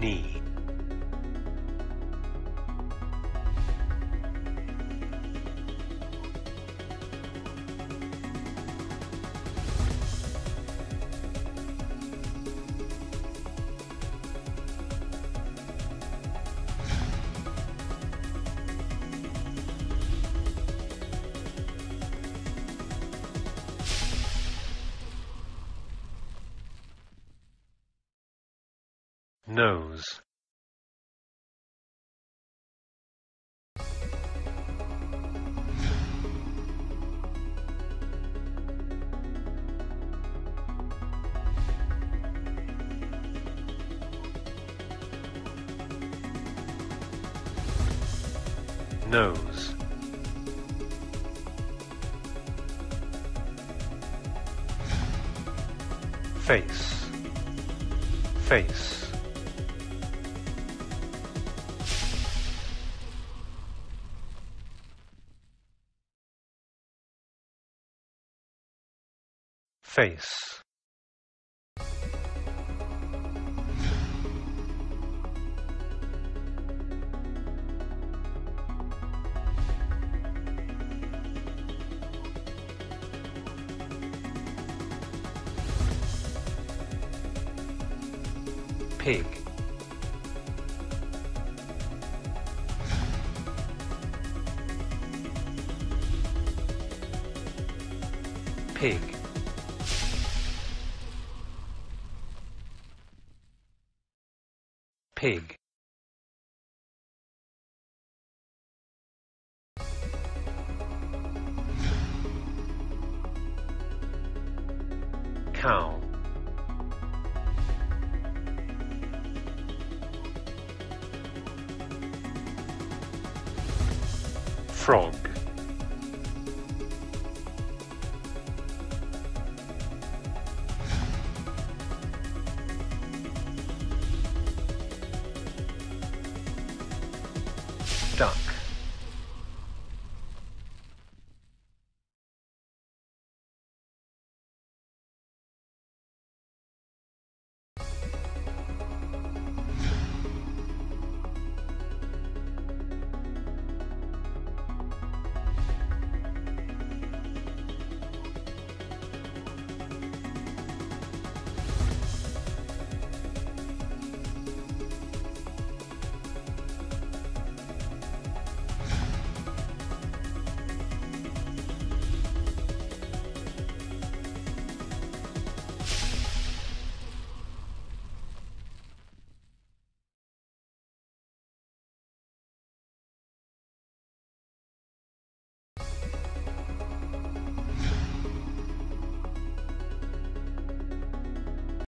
你。Nose. Nose. Face. Face face. Pig. Pig pig. Cow. Frog duck